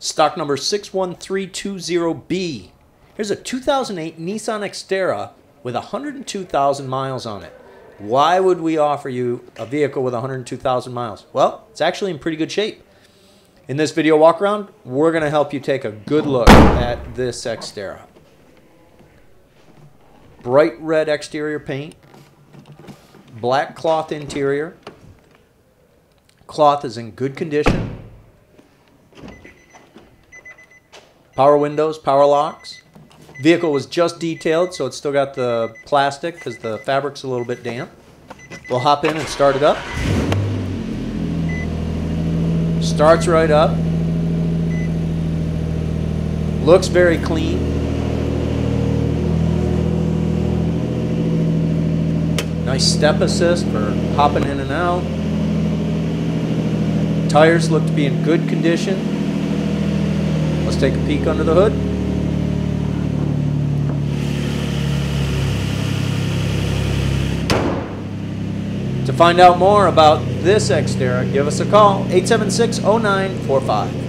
Stock number 61320B. Here's a 2008 Nissan Xterra with 102,000 miles on it. Why would we offer you a vehicle with 102,000 miles? Well, it's actually in pretty good shape. In this video walk around, we're going to help you take a good look at this Xterra. Bright red exterior paint, black cloth interior. Cloth is in good condition. Power windows, power locks. Vehicle was just detailed, so it's still got the plastic because the fabric's a little bit damp. We'll hop in and start it up. Starts right up. Looks very clean. Nice step assist for hopping in and out. Tires look to be in good condition. Let's take a peek under the hood. To find out more about this Xterra, give us a call 876 0945.